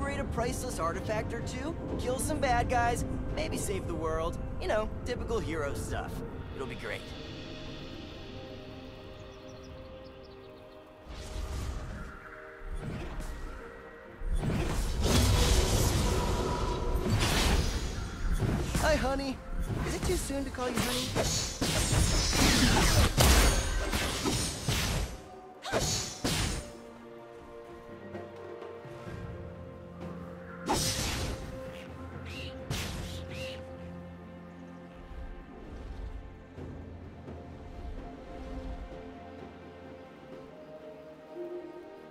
liberate a priceless artifact or two, kill some bad guys, maybe save the world. You know, typical hero stuff. It'll be great. Hi, honey. Is it too soon to call you honey?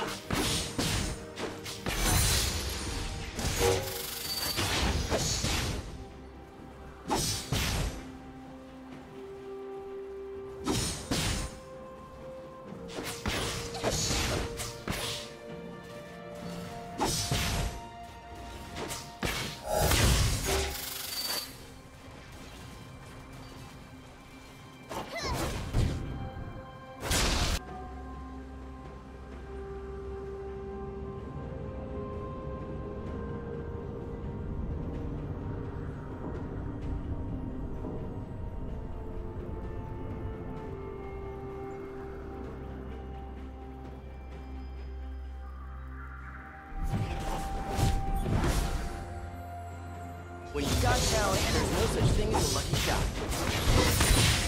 Enough! When you've got talent, there's no such thing as a lucky shot.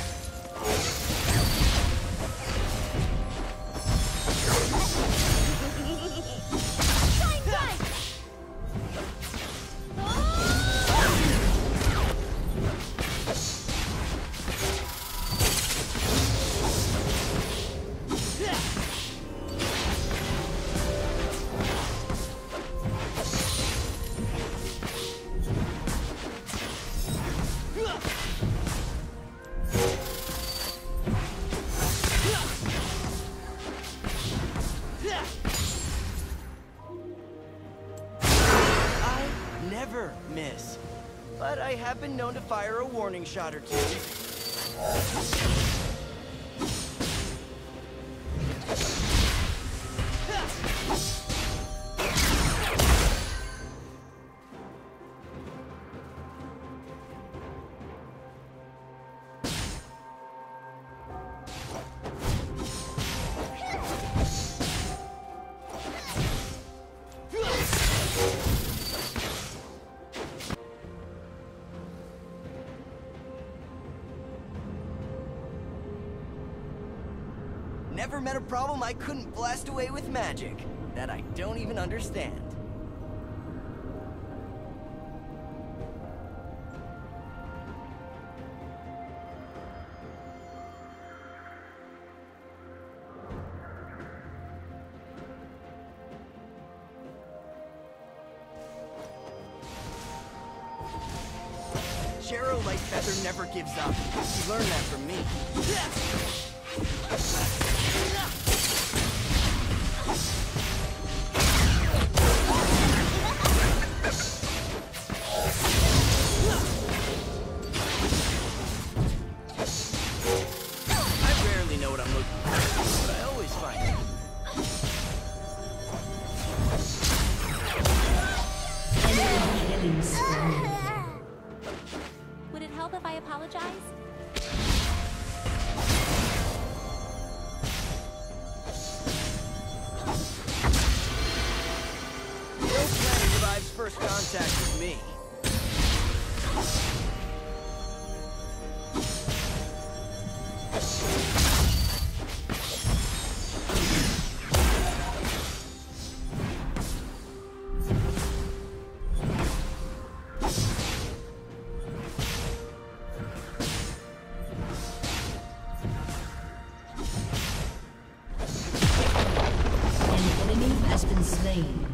I never miss. But I have been known to fire a warning shot or two. Never met a problem I couldn't blast away with magic. That I don't even understand. Jarro Lightfeather never gives up. You learned that from me. Would it help if I apologize? first contact with me. An enemy has been slain.